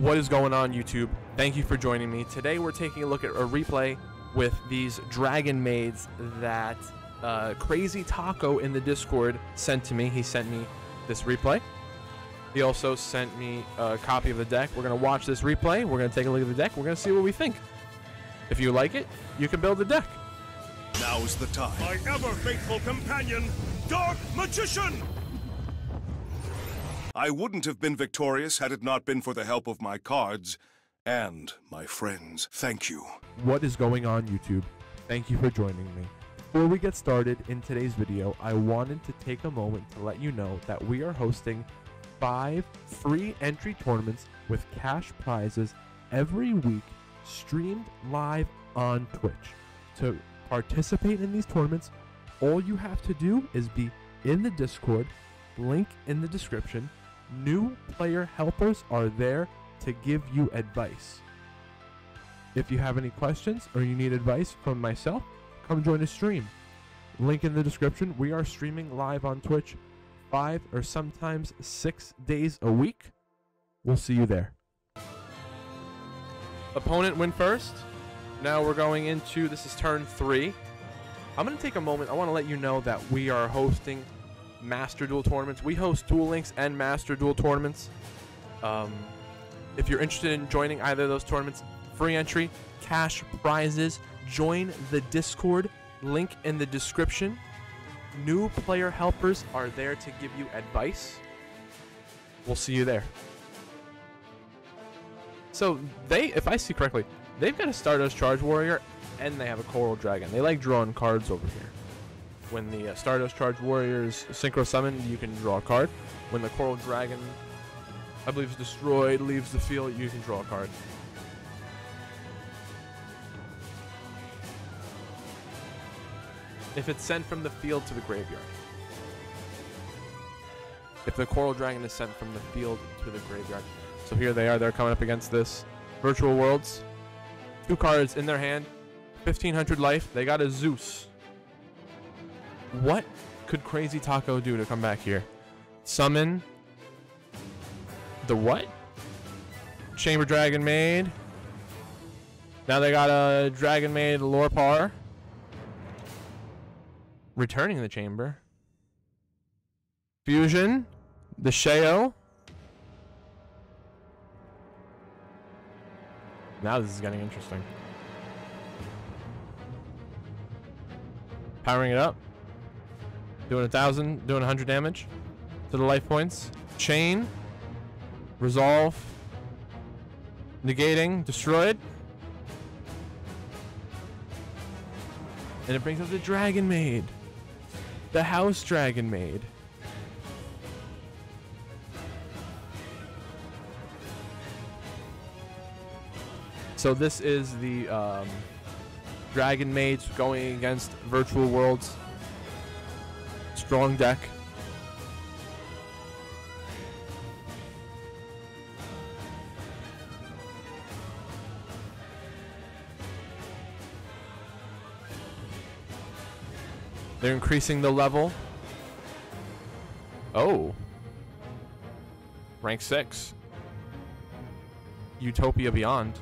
What is going on, YouTube? Thank you for joining me. Today, we're taking a look at a replay with these dragon maids that uh, Crazy Taco in the Discord sent to me. He sent me this replay. He also sent me a copy of the deck. We're going to watch this replay. We're going to take a look at the deck. We're going to see what we think. If you like it, you can build a deck. Now's the time. My ever faithful companion, Dark Magician! I wouldn't have been victorious had it not been for the help of my cards and my friends. Thank you. What is going on, YouTube? Thank you for joining me. Before we get started in today's video, I wanted to take a moment to let you know that we are hosting five free entry tournaments with cash prizes every week streamed live on Twitch. To participate in these tournaments, all you have to do is be in the Discord, link in the description. New player helpers are there to give you advice. If you have any questions or you need advice from myself, come join the stream. Link in the description. We are streaming live on Twitch five or sometimes six days a week. We'll see you there. Opponent win first. Now we're going into this is turn three. I'm going to take a moment. I want to let you know that we are hosting Master Duel tournaments. We host Duel Links and Master Duel tournaments. Um, if you're interested in joining either of those tournaments, free entry, cash prizes, join the Discord. Link in the description. New player helpers are there to give you advice. We'll see you there. So they, if I see correctly, they've got a Stardust Charge Warrior and they have a Coral Dragon. They like drawing cards over here. When the uh, Stardust Charge Warriors synchro summon, you can draw a card. When the Coral Dragon, I believe, is destroyed, leaves the field, you can draw a card. If it's sent from the field to the graveyard. If the Coral Dragon is sent from the field to the graveyard. So here they are. They're coming up against this Virtual Worlds. Two cards in their hand. 1500 life. They got a Zeus. What could Crazy Taco do to come back here? Summon the what? Chamber Dragon Maid. Now they got a Dragon Maid Lorpar. Returning the chamber. Fusion. The Sheou. Now this is getting interesting. Powering it up. Doing a thousand, doing a hundred damage to the life points. Chain. Resolve. Negating. Destroyed. And it brings up the Dragon Maid. The House Dragon Maid. So this is the um, Dragon Maids going against Virtual Worlds. Strong deck. They're increasing the level. Oh. Rank 6. Utopia Beyond.